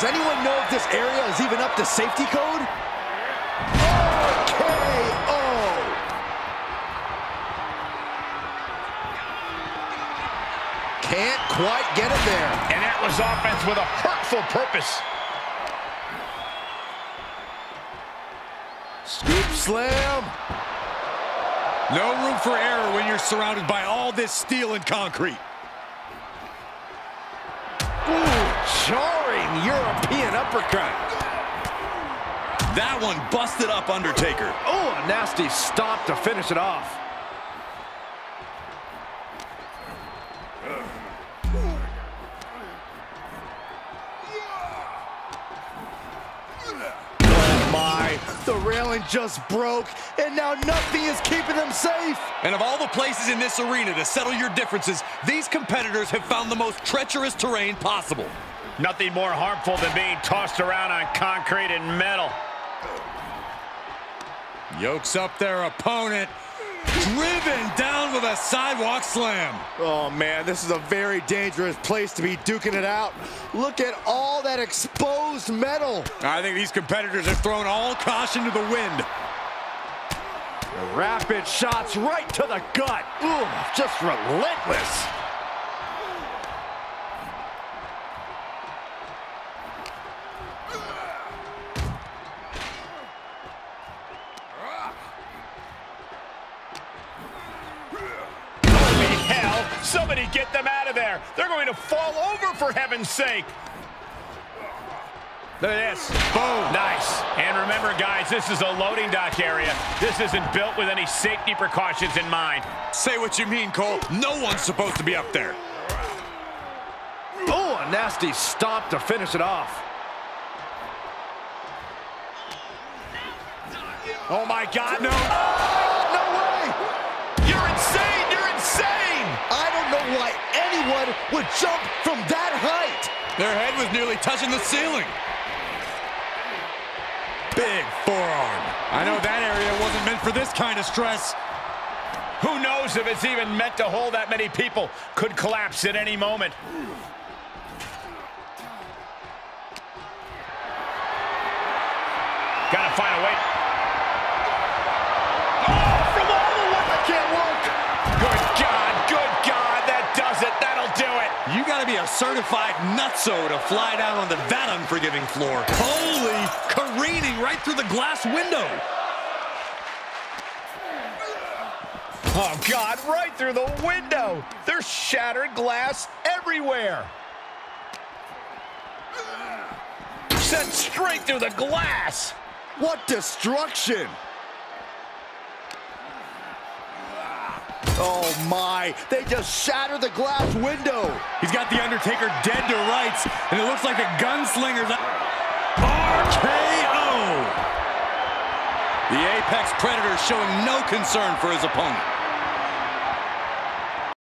Does anyone know if this area is even up to safety code? KO! Can't quite get him there. And that was offense with a hurtful purpose. Scoop slam. No room for error when you're surrounded by all this steel and concrete. Ooh, European uppercut. That one busted up Undertaker. Oh, a nasty stop to finish it off. Oh my, the railing just broke, and now nothing is keeping them safe. And of all the places in this arena to settle your differences, these competitors have found the most treacherous terrain possible. Nothing more harmful than being tossed around on concrete and metal. Yokes up their opponent. Driven down with a sidewalk slam. Oh man, this is a very dangerous place to be duking it out. Look at all that exposed metal. I think these competitors have thrown all caution to the wind. Rapid shots right to the gut. Ooh, just relentless. Somebody get them out of there! They're going to fall over for heaven's sake! Look at this. Boom. Nice. And remember, guys, this is a loading dock area. This isn't built with any safety precautions in mind. Say what you mean, Cole. No one's supposed to be up there. Oh, a nasty stop to finish it off. Oh, my God, no. No way! Anyone would jump from that height. Their head was nearly touching the ceiling. Big forearm. I know that area wasn't meant for this kind of stress. Who knows if it's even meant to hold that many people? Could collapse at any moment. Gotta find a way. A certified nutso to fly down onto that unforgiving floor. Holy, careening right through the glass window. Oh, God, right through the window. There's shattered glass everywhere. Sent straight through the glass. What destruction! Oh my, they just shattered the glass window. He's got The and it looks like the gunslinger's... RKO! The Apex Predator showing no concern for his opponent.